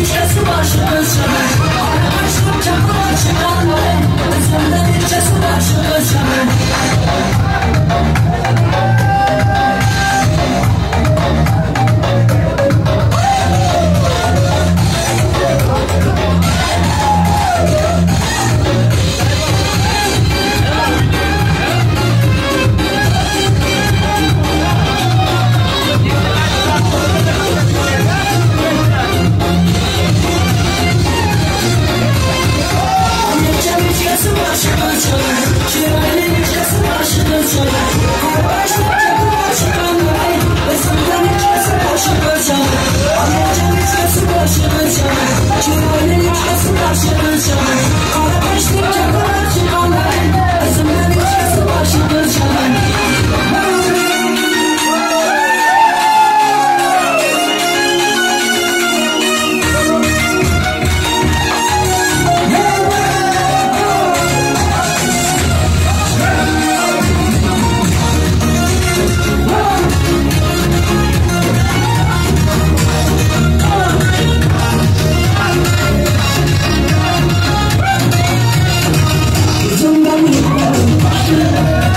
ilçesi başı ölçeme Açtım kapı Senden ilçesi başı ölçeme Yeah.